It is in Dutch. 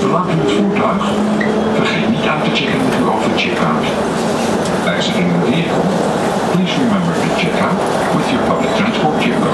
Verlaat u het voertuig? Vergeet niet uit te checken met uw auto Wijziging Exiting de vehicle, please remember to check out with your public transport checker.